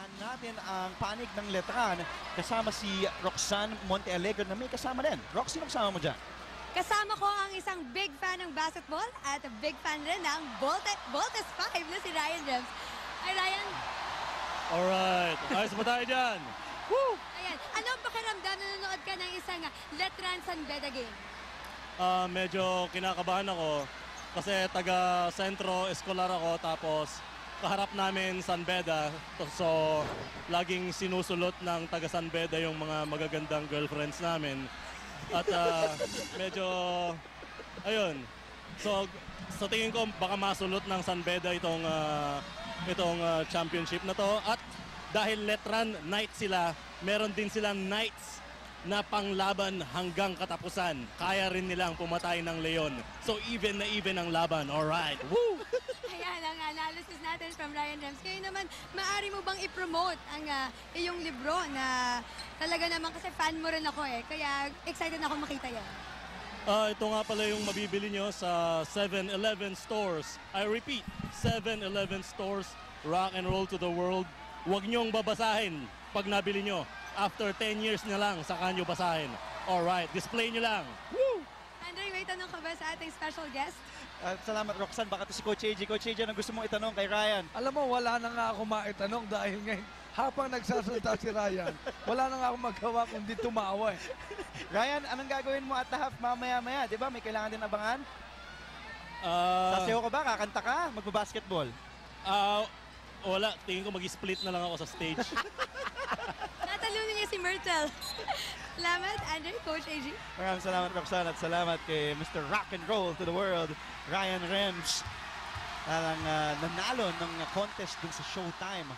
Puntahan natin ang panig ng letran kasama si Roxanne Montealegre na may kasama din. Rox, sino kasama mo dyan? Kasama ko ang isang big fan ng basketball at a big fan rin ng Voltes, Voltes 5 na si Ryan James. Ay, Ryan, Alright, ayos ba tayo dyan? Woo! ayan. Ano ang pakiramdam na nanonood ka ng isang Letran San Beda game? Ah, medyo kinakabahan ako kasi taga Sentro Escolar ako tapos kaharap namin San Beda. So, laging sinusulot ng taga San Beda yung mga magagandang girlfriends namin. At ah, medyo, ayun. So, sa tingin ko baka masulot ng San Beda itong ah, itong ah, championship na to. At dahil Letran Knight sila, meron din silang Knights na panglaban hanggang katapusan. Kaya rin nilang pumatay ng leon. So even na even ang laban. Alright. Woo! Analysis natin from Ryan James. Kayo naman, maaari mo bang i-promote ang ah, iyong libro na talaga naman kasi fan mo rin ako eh. Kaya excited na ako makita yan. Ah, ito nga pala yung mabibili nyo sa 7-Eleven stores. I repeat, 7-Eleven stores, rock and roll to the world. Huwag nyong babasahin pag nabili nyo. After 10 years na lang, saka nyo basahin. Alright, display nyo lang. Woo! Andre, may tanong ka ba sa ating special guest? At salamat Roxanne, baka to si Coach AJ. Coach AJ, ano gusto mong itanong kay Ryan? Alam mo, wala na nga ako maitanong dahil ngayon, habang nagsasalita si Ryan, wala na nga ako magawa kundi tumawa eh. Ryan, anong gagawin mo at the half mamaya-maya? Di ba may kailangan din abangan? Ah, Sasayaw ka ba? Kakanta ka? Magbabasketball? ah, wala, tingin ko mag-split na lang ako sa stage. Myrtle. Salamat, Andre, Coach AG. Maraming salamat Roxanne at salamat kay Mr. Rock and Roll to the World, Ryan Rems. Parang ah, nanalo ng contest dun sa Showtime.